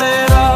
तेरा